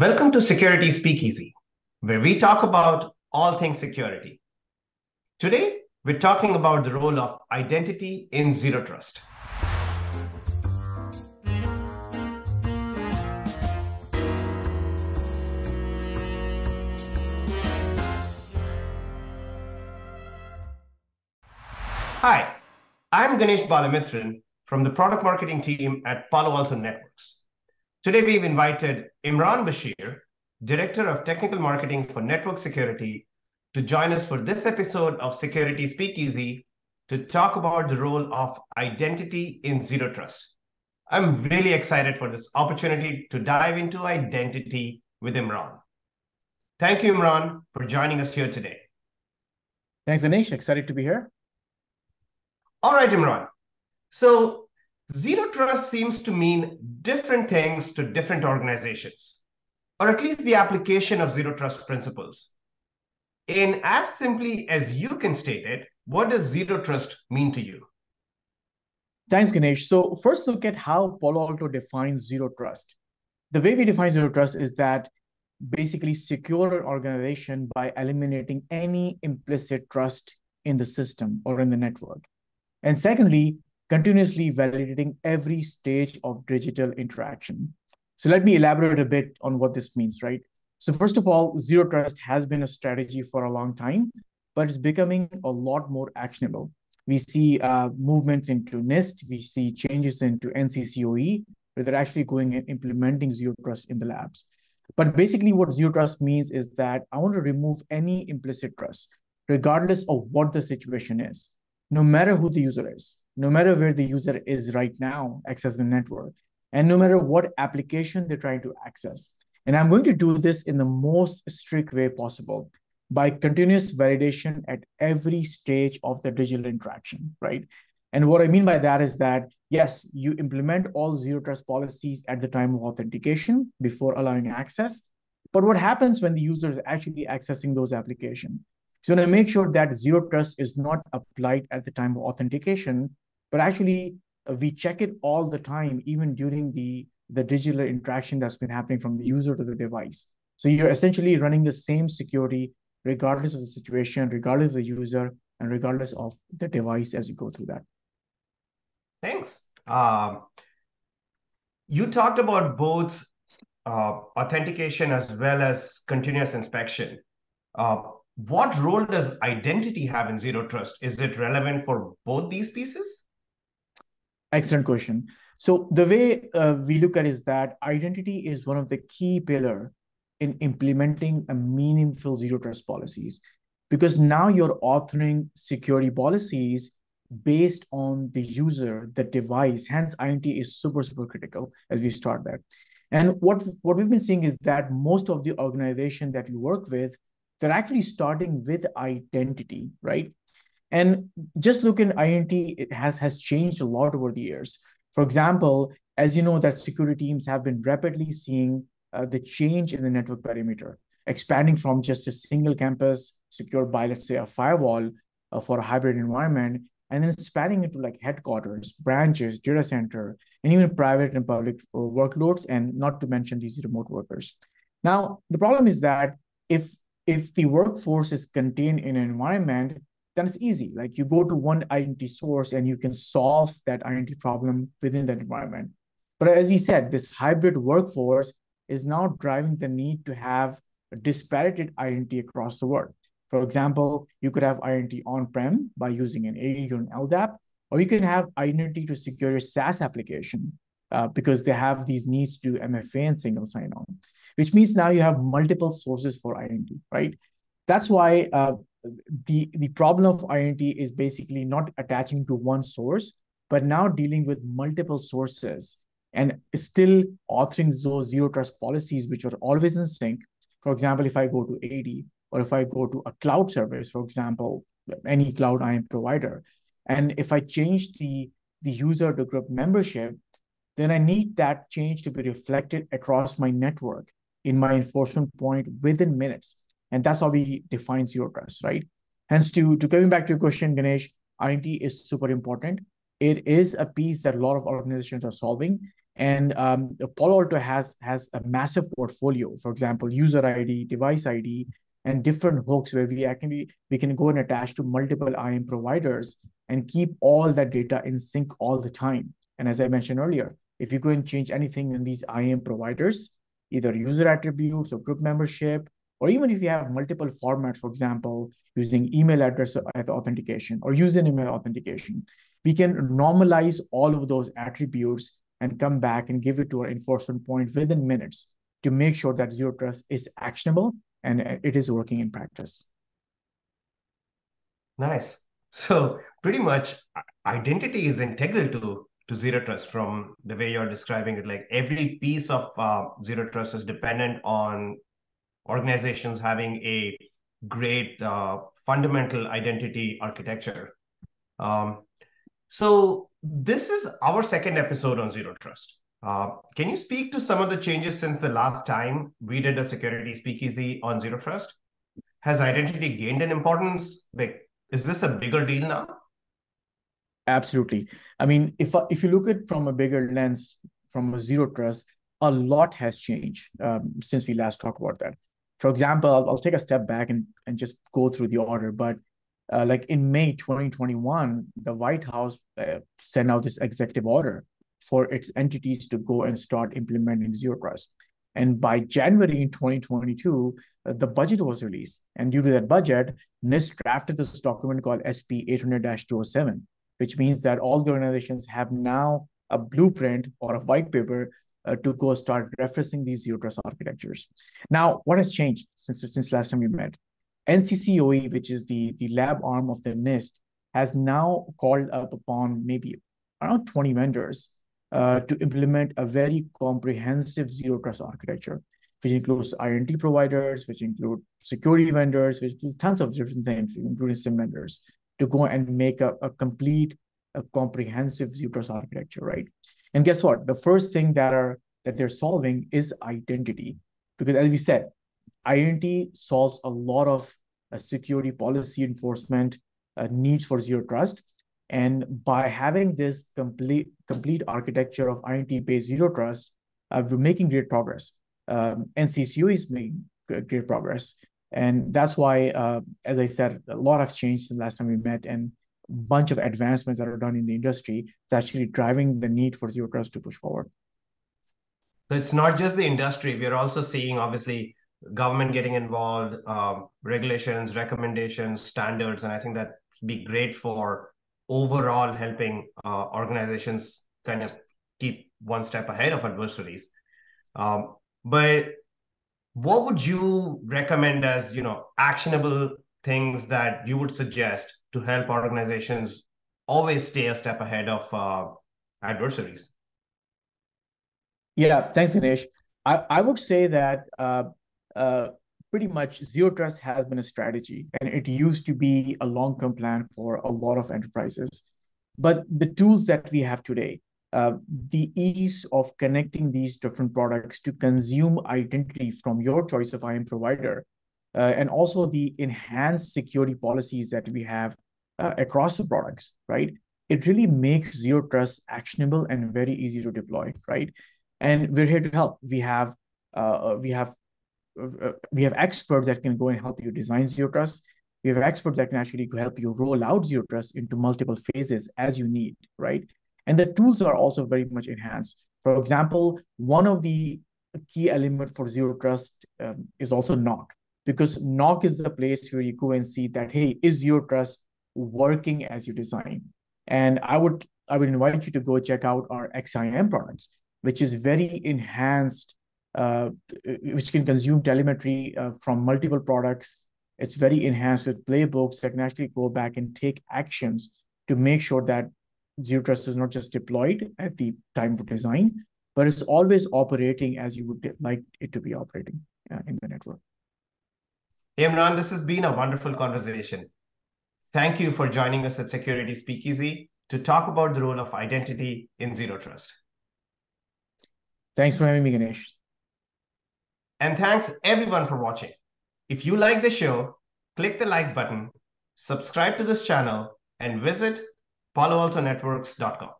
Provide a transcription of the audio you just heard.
Welcome to Security Speakeasy, where we talk about all things security. Today, we're talking about the role of identity in Zero Trust. Hi, I'm Ganesh Balamitran from the product marketing team at Palo Alto Networks. Today, we've invited Imran Bashir, Director of Technical Marketing for Network Security, to join us for this episode of Security Speakeasy to talk about the role of identity in Zero Trust. I'm really excited for this opportunity to dive into identity with Imran. Thank you, Imran, for joining us here today. Thanks, Ganesh. Excited to be here. All right, Imran. So zero trust seems to mean different things to different organizations, or at least the application of zero trust principles. In as simply as you can state it, what does zero trust mean to you? Thanks, Ganesh. So first look at how Palo Alto defines zero trust. The way we define zero trust is that basically secure an organization by eliminating any implicit trust in the system or in the network. And secondly, continuously validating every stage of digital interaction. So let me elaborate a bit on what this means, right? So first of all, zero trust has been a strategy for a long time, but it's becoming a lot more actionable. We see uh, movements into NIST, we see changes into NCCOE, where they're actually going and implementing zero trust in the labs. But basically, what zero trust means is that I want to remove any implicit trust, regardless of what the situation is no matter who the user is, no matter where the user is right now, access the network, and no matter what application they're trying to access. And I'm going to do this in the most strict way possible by continuous validation at every stage of the digital interaction, right? And what I mean by that is that, yes, you implement all zero trust policies at the time of authentication before allowing access. But what happens when the user is actually accessing those applications? So to make sure that zero trust is not applied at the time of authentication, but actually uh, we check it all the time, even during the, the digital interaction that's been happening from the user to the device. So you're essentially running the same security regardless of the situation, regardless of the user, and regardless of the device as you go through that. Thanks. Um, you talked about both uh, authentication as well as continuous inspection. Uh, what role does identity have in zero trust? Is it relevant for both these pieces? Excellent question. So the way uh, we look at is that identity is one of the key pillar in implementing a meaningful zero trust policies because now you're authoring security policies based on the user, the device. Hence, identity is super, super critical as we start there. And what, what we've been seeing is that most of the organization that we work with they're actually starting with identity, right? And just look at INT, it has, has changed a lot over the years. For example, as you know, that security teams have been rapidly seeing uh, the change in the network perimeter, expanding from just a single campus secured by, let's say, a firewall uh, for a hybrid environment, and then spanning into like headquarters, branches, data center, and even private and public uh, workloads, and not to mention these remote workers. Now, the problem is that if if the workforce is contained in an environment, then it's easy. Like you go to one identity source and you can solve that identity problem within that environment. But as we said, this hybrid workforce is now driving the need to have a disparate identity across the world. For example, you could have identity on-prem by using an AD LDAP, or you can have identity to secure your SaaS application uh, because they have these needs to MFA and single sign-on which means now you have multiple sources for identity, right? That's why uh, the, the problem of identity is basically not attaching to one source, but now dealing with multiple sources and still authoring those zero trust policies, which are always in sync. For example, if I go to AD or if I go to a cloud service, for example, any cloud IAM provider, and if I change the, the user to group membership, then I need that change to be reflected across my network in my enforcement point within minutes. And that's how we define zero trust, right? Hence, to, to coming back to your question, Ganesh, identity is super important. It is a piece that a lot of organizations are solving. And um, Palo Alto has, has a massive portfolio, for example, user ID, device ID, and different hooks where we actually we can go and attach to multiple IAM providers and keep all that data in sync all the time. And as I mentioned earlier, if you go and change anything in these IAM providers, either user attributes or group membership, or even if you have multiple formats, for example, using email address authentication or username authentication, we can normalize all of those attributes and come back and give it to our enforcement point within minutes to make sure that zero trust is actionable and it is working in practice. Nice. So pretty much identity is integral to to zero trust from the way you're describing it like every piece of uh, zero trust is dependent on organizations having a great uh, fundamental identity architecture. Um, so this is our second episode on zero trust. Uh, can you speak to some of the changes since the last time we did a security speakeasy on zero trust? Has identity gained an importance? Like, is this a bigger deal now? Absolutely. I mean, if if you look at from a bigger lens, from a zero trust, a lot has changed um, since we last talked about that for example, I'll, I'll, take a step back and, and just go through the order. But uh, like in May 2021, the White House uh, sent out this executive order for its entities to go and start implementing zero trust. And by January in 2022, uh, the budget was released. And due to that budget, NIST drafted this document called SP 800 207, which means that all the organizations have now a blueprint or a white paper uh, to go start referencing these zero trust architectures. Now, what has changed since since last time we met? NCCOE, which is the the lab arm of the NIST, has now called up upon maybe around 20 vendors uh, to implement a very comprehensive zero trust architecture, which includes identity providers, which include security vendors, which includes tons of different things, including SIEM vendors, to go and make a, a complete, a comprehensive zero trust architecture, right? And guess what? The first thing that are that they're solving is identity, because as we said, identity solves a lot of uh, security policy enforcement uh, needs for zero trust. And by having this complete complete architecture of identity-based zero trust, uh, we're making great progress. Um, NCCOE is making great progress. And that's why, uh, as I said, a lot has changed since last time we met. And bunch of advancements that are done in the industry that's actually driving the need for zero trust to push forward. So it's not just the industry. We're also seeing, obviously, government getting involved, um, regulations, recommendations, standards, and I think that be great for overall helping uh, organizations kind of keep one step ahead of adversaries. Um, but what would you recommend as you know actionable things that you would suggest to help organizations always stay a step ahead of uh, adversaries? Yeah, thanks, Dinesh. I, I would say that uh, uh, pretty much zero trust has been a strategy, and it used to be a long term plan for a lot of enterprises. But the tools that we have today, uh, the ease of connecting these different products to consume identity from your choice of IAM provider uh, and also the enhanced security policies that we have uh, across the products, right? It really makes zero trust actionable and very easy to deploy, right? And we're here to help. We have uh, we have uh, we have experts that can go and help you design zero trust. We have experts that can actually help you roll out zero trust into multiple phases as you need, right? And the tools are also very much enhanced. For example, one of the key element for zero trust um, is also NOC because NOC is the place where you go and see that, hey, is your trust working as you design? And I would I would invite you to go check out our XSIAM products, which is very enhanced, uh, which can consume telemetry uh, from multiple products. It's very enhanced with playbooks that can actually go back and take actions to make sure that Zero Trust is not just deployed at the time of design, but it's always operating as you would like it to be operating uh, in the network. Imran, this has been a wonderful conversation. Thank you for joining us at Security Speakeasy to talk about the role of identity in Zero Trust. Thanks for having me, Ganesh. And thanks everyone for watching. If you like the show, click the like button, subscribe to this channel, and visit paloaltonetworks.com.